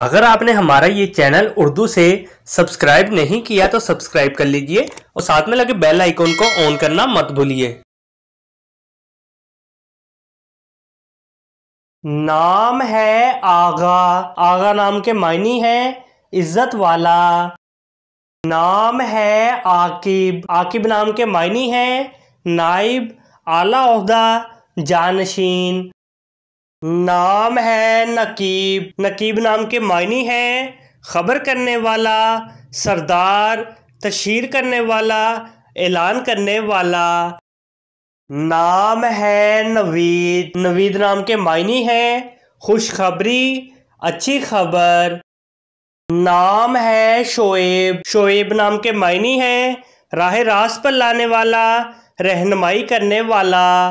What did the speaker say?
अगर आपने हमारा ये चैनल उर्दू से सब्सक्राइब नहीं किया तो सब्सक्राइब कर लीजिए और साथ में लगे बेल आइकन को ऑन करना मत भूलिए। नाम है आगा। आगा नाम के मायनी है इज़्ज़त वाला। नाम है आकिब। आकिब नाम के मायनी है नाइब आला अहदा जानशीन। नाम है नकीब। नकीब नाम के मायनी है खबर करने वाला, सरदार, तशहीर करने वाला, ऐलान करने वाला। नाम है नवीद। नवीद नाम के मायनी है खुशखबरी, अच्छी खबर। नाम है शोएब। शोएब नाम के मायनी है राह रास पर लाने वाला, रहनुमाई करने वाला।